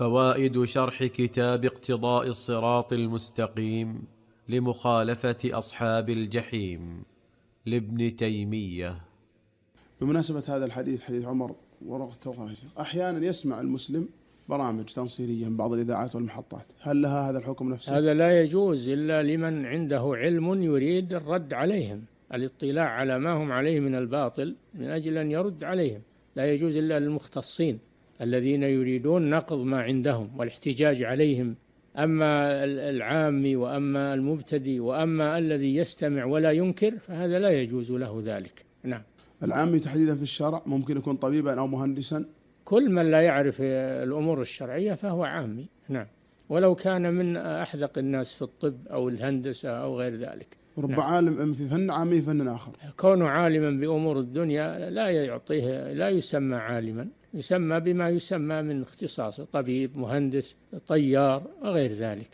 فوائد شرح كتاب اقتضاء الصراط المستقيم لمخالفة أصحاب الجحيم لابن تيمية. بمناسبة هذا الحديث حديث عمر ورغت أحيانا يسمع المسلم برامج تنصيرية من بعض الإذاعات والمحطات. هل لها هذا الحكم نفسه؟ هذا لا يجوز إلا لمن عنده علم يريد الرد عليهم الاطلاع على ما هم عليه من الباطل من أجل أن يرد عليهم. لا يجوز إلا للمختصين. الذين يريدون نقض ما عندهم والاحتجاج عليهم أما العامي وأما المبتدي وأما الذي يستمع ولا ينكر فهذا لا يجوز له ذلك. نعم. العامي تحديدا في الشرع ممكن يكون طبيبا أو مهندسا. كل من لا يعرف الأمور الشرعية فهو عامي. نعم. ولو كان من أحذق الناس في الطب أو الهندسة أو غير ذلك. رب نعم. عالم في فن عامي فن آخر كونه عالما بأمور الدنيا لا يعطيه لا يسمى عالما يسمى بما يسمى من اختصاصه طبيب مهندس طيار وغير ذلك